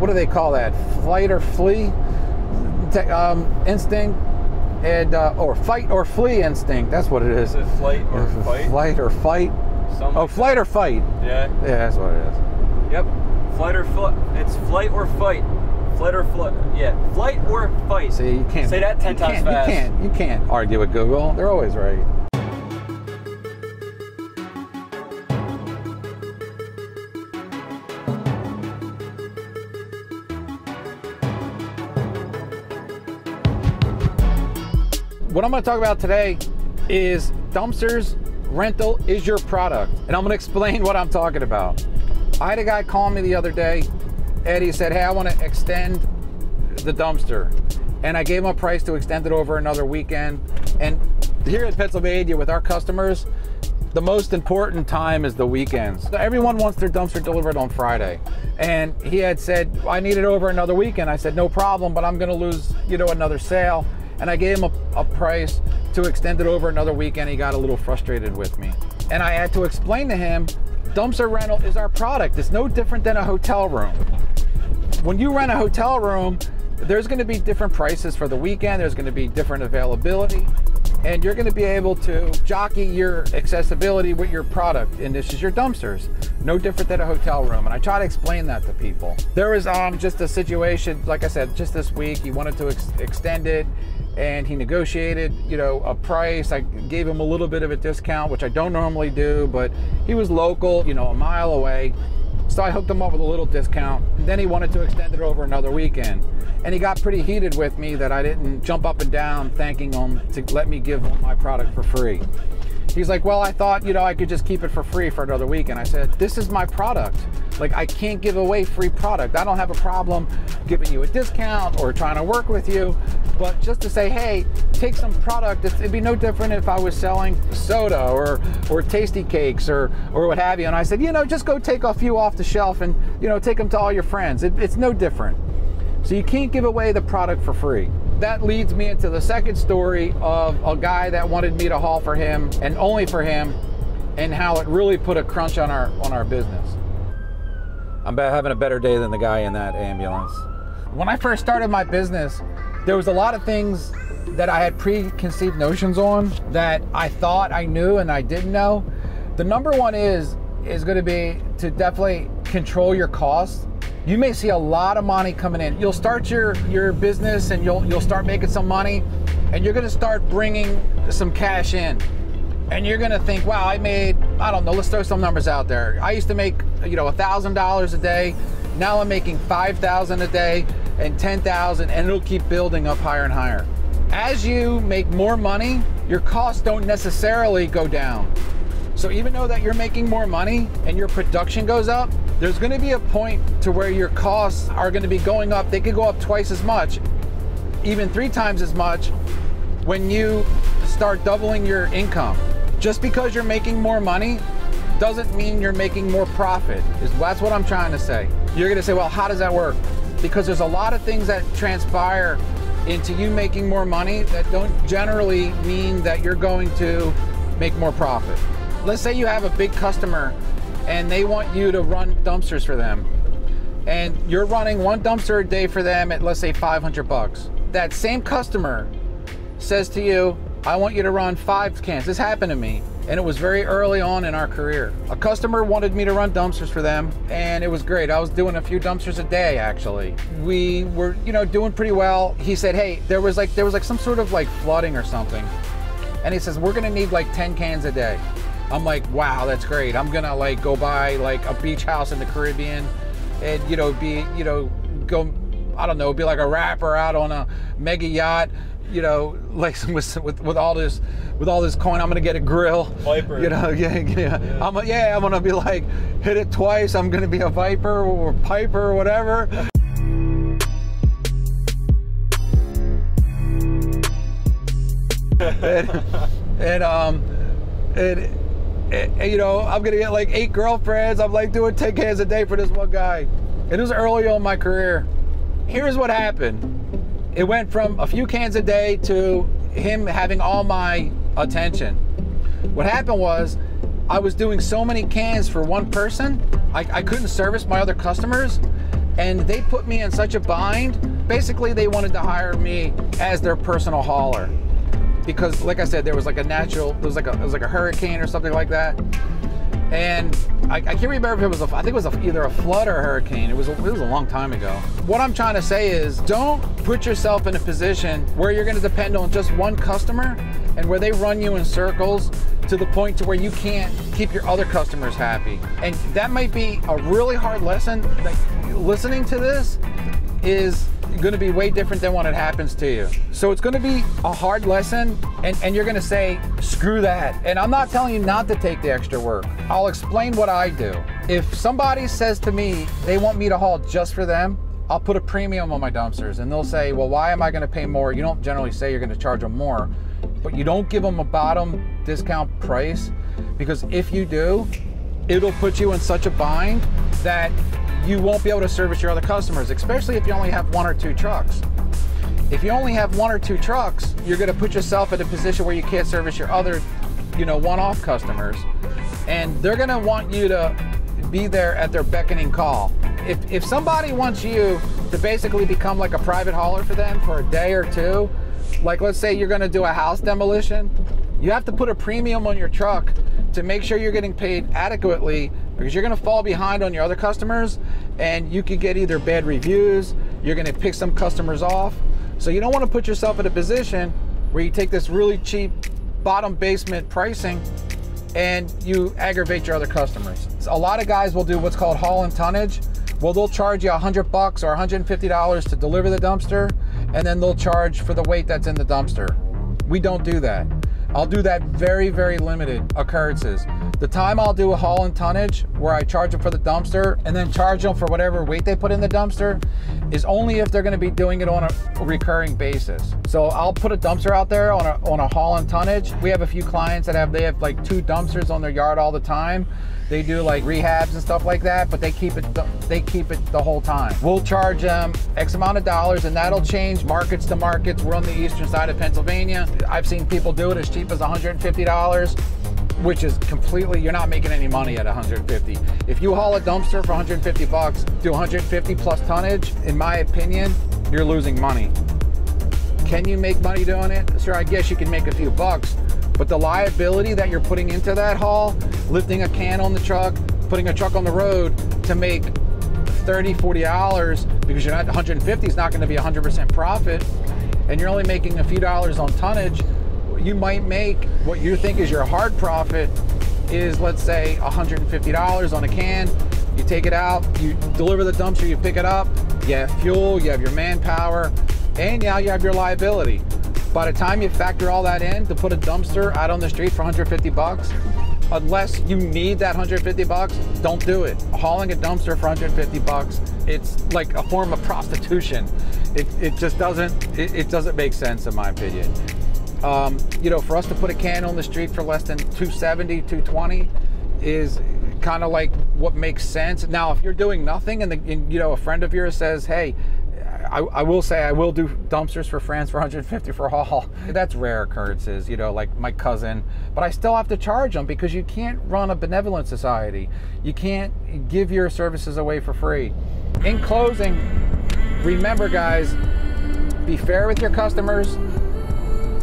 what do they call that? Flight or flee um, instinct, and uh, or fight or flee instinct. That's what it is. Is it flight or fight? Flight or fight. Something Oh, like flight or fight. that. Yeah, that's what it is. Yep. Flight or flight. It's flight or fight. Flight or flight. Yeah. Flight or fight. See, you can't say that ten times fast. You can't. You can't argue with Google. They're always right. What I'm to talk about today is dumpsters rental is your product. And I'm to explain what I'm talking about. I had a guy call me the other day. Eddie said, Hey, I want to extend the dumpster. And I gave him a price to extend it over another weekend. And here in Pennsylvania, with our customers, the most important time is the weekends. Everyone wants their dumpster delivered on Friday. And he had said, I need it over another weekend. I said, no problem, but I'm gonna lose, you know, another sale. And I gave him a, a price to extend it over another weekend. He got a little frustrated with me. And I had to explain to him, dumpster rental is our product. It's no different than a hotel room. When you rent a hotel room, there's going to be different prices for the weekend. There's going to be different availability, and you're going to be able to jockey your accessibility with your product. And this is your dumpsters, no different than a hotel room. And I try to explain that to people. There was um just a situation, like I said, just this week. He wanted to ex- extend it, and he negotiated, you know, a price. I gave him a little bit of a discount, which I don't normally do, but he was local, you know, a mile away. So I hooked him up with a little discount. And then he wanted to extend it over another weekend. And he got pretty heated with me that I didn't jump up and down thanking him to let me give him my product for free. He's like, Well, I thought, you know, I could just keep it for free for another weekend. I said, This is my product. Like, I can't give away free product. I don't have a problem giving you a discount or trying to work with you. But just to say, hey, take some product. It'd be no different if I was selling soda or or Tastykakes or or what have you. And I said, you know, just go take a few off the shelf and you know take them to all your friends. It, it's no different. So you can't give away the product for free. That leads me into the second story of a guy that wanted me to haul for him and only for him, and how it really put a crunch on our on our business. I'm having a better day than the guy in that ambulance. When I first started my business, there was a lot of things that I had preconceived notions on that I thought I knew and I didn't know. The number one is is going to be to definitely control your costs. You may see a lot of money coming in. You'll start your your business and you'll you'll start making some money and you're going to start bringing some cash in and you're gonna think, wow, I made, I don't know, let's throw some numbers out there. I used to make, you know, a thousand dollars a day. Now I'm making five thousand a day and ten thousand, and it'll keep building up higher and higher. As you make more money, your costs don't necessarily go down. So even though that you're making more money and your production goes up, there's going to be a point to where your costs are going to be going up. They could go up twice as much, even three times as much when you start doubling your income. Just because you're making more money doesn't mean you're making more profit. That's what I'm trying to say. You're going to say, "Well, how does that work?" Because there's a lot of things that transpire into you making more money that don't generally mean that you're going to make more profit. Let's say you have a big customer and they want you to run dumpsters for them. And you're running one dumpster a day for them at let's say 500 bucks. That same customer says to you, I want you to run five cans. This happened to me, and it was very early on in our career. A customer wanted me to run dumpsters for them, and it was great. I was doing a few dumpsters a day actually. We were, you know, doing pretty well. He said, "Hey, there was like there was like some sort of like flooding or something." And he says, "We're going to need like 10 cans a day." I'm like, "Wow, that's great. I'm going to like go buy like a beach house in the Caribbean and you know, be, you know, go I don't know, be like a rapper out on a mega yacht, you know, like with, with, with all this with all this coin, I'm gonna get a grill. Viper. You know, yeah, yeah. I'm a, yeah, I'm gonna be like hit it twice. I'm gonna be a viper or piper or whatever. and, and um, and, and, you know, I'm gonna get like eight girlfriends. I'm like doing 10 cans a day for this one guy. It was early on in my career. Here's what happened. It went from a few cans a day to him having all my attention. What happened was I was doing so many cans for one person, I, I couldn't service my other customers. and they put me in such a bind. Basically, they wanted to hire me as their personal hauler because, like I said, there was like a natural, there was like a, it was like a hurricane or something like that, and I, I can't remember if it was a, I think it was a, either a flood or a hurricane. It was a, it was a long time ago. What I'm trying to say is, don't put yourself in a position where you're going to depend on just one customer and where they run you in circles to the point to where you can't keep your other customers happy. And that might be a really hard lesson. Like listening to this is going to be way different than when it happens to you. So it's going to be a hard lesson and, and you're going to say, screw that. And I'm not telling you not to take the extra work. I'll explain what I do. If somebody says to me they want me to haul just for them, I'll put a premium on my dumpsters and they'll say, well, why am I going to pay more? You don't generally say you're going to charge them more but you don't give them a bottom discount price because if you do, it'll put you in such a bind that you won't be able to service your other customers, especially if you only have one or two trucks. If you only have one or two trucks, you're going to put yourself in a position where you can't service your other, you know, one-off customers. And they're going to want you to be there at their beckoning call. If, if somebody wants you to basically become like a private hauler for them for a day or two, like let's say you're gonna do a house demolition, you have to put a premium on your truck to make sure you're getting paid adequately because you're gonna fall behind on your other customers and you could get either bad reviews, you're gonna pick some customers off. So you don't wanna put yourself in a position where you take this really cheap bottom basement pricing and you aggravate your other customers. A lot of guys will do what's called haul and tonnage. Well, they'll charge you 100 bucks or $150 to deliver the dumpster and then they'll charge for the weight that's in the dumpster. We don't do that. I'll do that very, very limited occurrences. The time I'll do a haul and tonnage where I charge them for the dumpster and then charge them for whatever weight they put in the dumpster is only if they're gonna be doing it on a recurring basis. So I'll put a dumpster out there on a, on a haul and tonnage. We have a few clients that have, they have like two dumpsters on their yard all the time. They do like rehabs and stuff like that, but they keep it they keep it the whole time. We'll charge them X amount of dollars and that'll change markets to markets. We're on the eastern side of Pennsylvania. I've seen people do it as cheap as $150 which is completely you're not making any money at 150 if you haul a dumpster for 150 bucks do 150 plus tonnage in my opinion you're losing money can you make money doing it sure i guess you can make a few bucks but the liability that you're putting into that haul, lifting a can on the truck, putting a truck on the road to make 30, 40 dollars because you're not 150 is not going to be 100% profit and you're only making a few dollars on tonnage, you might make what you think is your hard profit is let's say $150 on a can. You take it out, you deliver the dumpster, you pick it up, you have fuel, you have your manpower, and now you have your liability. By the time you factor all that in to put a dumpster out on the street for 150 bucks, unless you need that 150 bucks, don't do it. Hauling a dumpster for 150 bucks, it's like a form of prostitution. It, it just doesn't, it, it doesn't make sense in my opinion. Um, you know, for us to put a can on the street for less than 270, 220 is kind of like what makes sense. Now, if you're doing nothing and, the, and you know, a friend of yours says, hey, I, I, will say I will do dumpsters for friends for 150 for haul. That's rare occurrences, you know, like my cousin. But I still have to charge them because you can't run a benevolent society. You can't give your services away for free. In closing, remember guys, be fair with your customers,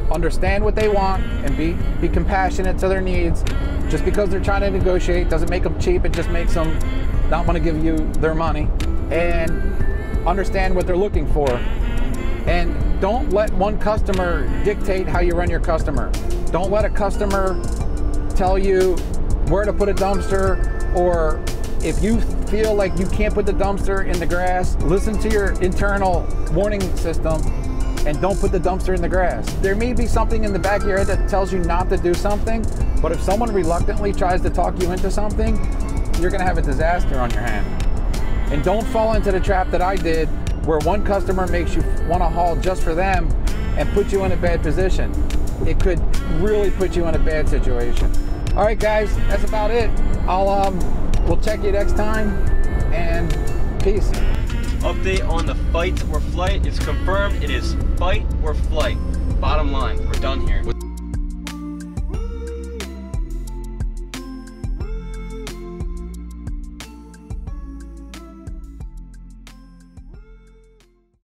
understand what they want, and be, be compassionate to their needs. Just because they're trying to negotiate doesn't make them cheap, it just makes them not want to give you their money. And understand what they're looking for. And don't let one customer dictate how you run your customer. Don't let a customer tell you where to put a dumpster or if you feel like you can't put the dumpster in the grass, listen to your internal warning system and don't put the dumpster in the grass. There may be something in the back of your head that tells you not to do something, but if someone reluctantly tries to talk you into something, you're gonna have a disaster on your hand. And don't fall into the trap that I did where one customer makes you want to haul just for them and put you in a bad position. It could really put you in a bad situation. All right, guys, that's about it. I'll um, we'll check you next time, and peace. Update on the fight or flight. It's confirmed. It is fight or flight. Bottom line, we're done here.